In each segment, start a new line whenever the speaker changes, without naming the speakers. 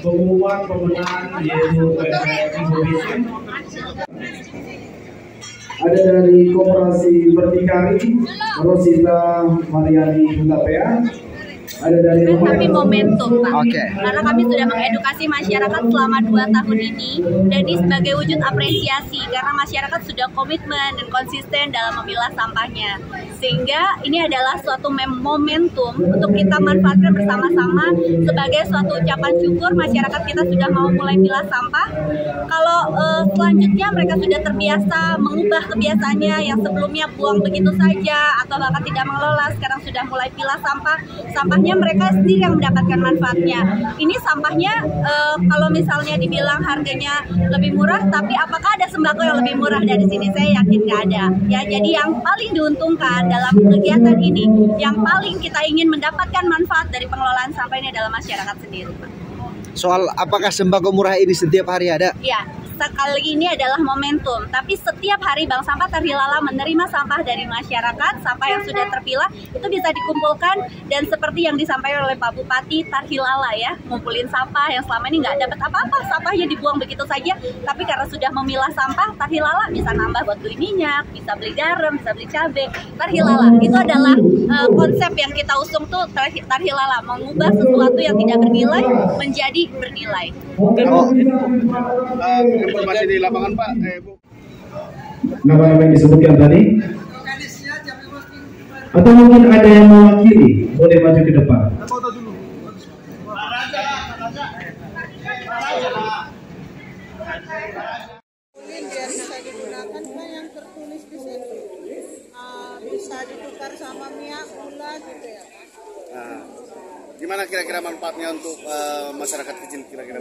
pengumuman pemenang yaitu PPM Indonesia ada dari Koperasi Berdikari Rosita Mariani Hutapea ada dari
kami momentum Pak.
Oke.
Karena kami sudah mengedukasi masyarakat selama dua tahun ini dan ini sebagai wujud apresiasi karena masyarakat sudah komitmen dan konsisten dalam memilah sampahnya. Sehingga ini adalah suatu momentum untuk kita manfaatkan bersama-sama sebagai suatu ucapan syukur. Masyarakat kita sudah mau mulai pilah sampah. Kalau eh, selanjutnya mereka sudah terbiasa mengubah kebiasaannya yang sebelumnya buang begitu saja atau bahkan tidak mengelola sekarang sudah mulai pilah sampah. Sampahnya mereka sendiri yang mendapatkan manfaatnya. Ini sampahnya eh, kalau misalnya dibilang harganya lebih murah tapi apakah ada sembako yang lebih murah? Dari sini saya yakin nggak ada. Ya jadi yang paling diuntungkan dalam kegiatan ini yang paling kita ingin mendapatkan manfaat dari pengelolaan sampah ini adalah masyarakat sendiri Pak.
Soal apakah sembako murah ini setiap hari ada?
Ya, sekali ini adalah momentum. Tapi setiap hari Bank Sampah Tarhilala menerima sampah dari masyarakat, sampah yang sudah terpilah itu bisa dikumpulkan dan seperti yang disampaikan oleh Pak Bupati Tarhilala ya, ngumpulin sampah yang selama ini nggak dapat apa-apa, sampahnya dibuang begitu saja. Tapi karena sudah memilah sampah, Tarhilala bisa nambah buat beli minyak, bisa beli garam, bisa beli cabai. Tarhilala itu adalah eh, konsep yang kita usung tuh Tar- Tarhilala mengubah sesuatu yang tidak bernilai menjadi bernilai.
Oh,
Eh, informasi di lapangan Pak, eh, Bu.
nama-nama yang disebutkan tadi? Atau mungkin ada yang mewakili? Boleh maju ke depan.
Bisa Ah, bisa ditukar sama minyak gula gitu ya
gimana kira-kira manfaatnya untuk eh, masyarakat kecil kira-kira?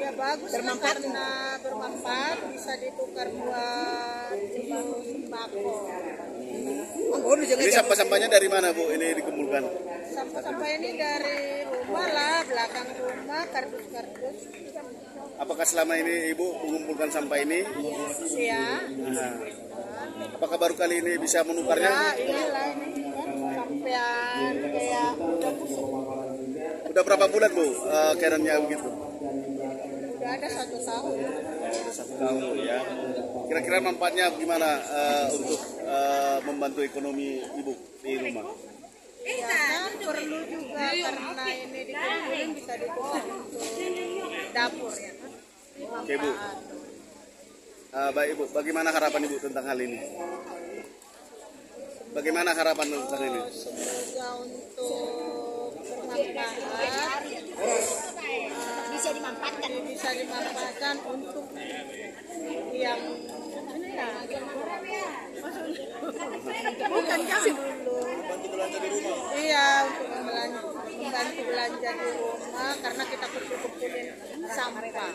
Ya bagus bermanfaat karena bermanfaat bisa ditukar buat sembako.
Ini sampah-sampahnya dari mana Bu? Ini dikumpulkan.
Sampah-sampah ini dari rumah lah, belakang rumah, kardus-kardus.
Apakah selama ini Ibu mengumpulkan sampah ini?
Ya,
Nah, apakah baru kali ini bisa
ya
menukarnya?
inilah ini kan sampean kayak. Udah
berapa bulan Bu eh, kerennya begitu?
Udah ada satu tahun.
Udah satu tahun ya. Kira-kira manfaatnya gimana eh, untuk eh, membantu ekonomi Ibu di rumah?
Ya kan perlu juga karena ini dikumpulin bisa ditukar untuk dapur ya kan.
Oke Bu. Eh, baik Ibu, bagaimana harapan Ibu tentang hal ini? Bagaimana harapan tentang ini?
Semoga untuk bisa dimanfaatkan bisa dimanfaatkan untuk yang ya bukan kami dulu iya untuk membantu belanja di rumah karena kita perlu kumpulin sampah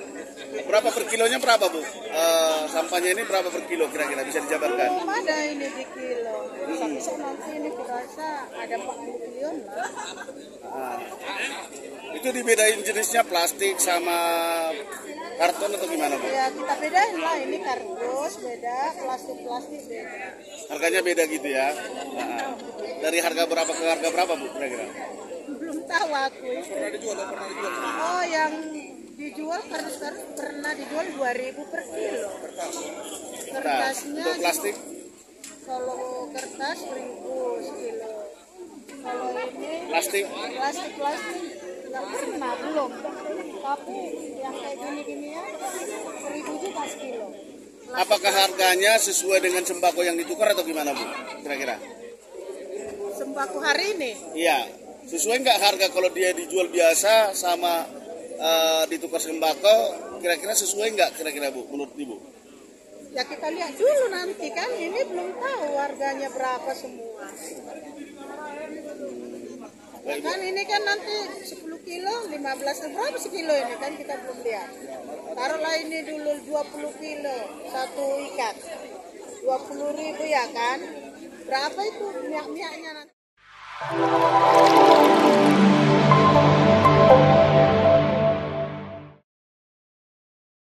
Berapa per kilonya berapa Bu? Eh, sampahnya ini berapa per kilo kira-kira bisa dijabarkan?
belum ada ini di kilo bisa-bisa nanti ini kurasa ada 40 kilo lah
Ah. Itu dibedain jenisnya plastik sama karton atau gimana Bu?
Ya kita bedain lah ini kardus beda, plastik plastik beda.
Harganya beda gitu ya? Nah, dari harga berapa ke harga berapa Bu kira-kira?
Belum tahu aku. Pernah dijual, pernah dijual. Oh yang dijual kardus kardus pernah dijual 2000 per kilo. Kertasnya
untuk plastik
kalau kertas 1000 sekilo. Kalau ini
plastik
plastik plastik nggak pernah belum. Tapi yang kayak gini gini ya 1000 juga sekilo.
apakah harganya sesuai dengan sembako yang ditukar atau gimana Bu? Kira-kira?
Sembako hari ini
Iya, sesuai nggak harga kalau dia dijual biasa sama eh, ditukar sembako? Kira-kira sesuai nggak kira-kira Bu menurut Ibu?
Ya kita lihat dulu nanti kan ini belum tahu harganya berapa semua. Ya kan ini kan nanti 10 kilo 15 berapa sekilo ini kan kita belum lihat. Taruhlah ini dulu 20 kilo satu ikat 20 ribu ya kan. Berapa itu minyak-minyaknya nanti?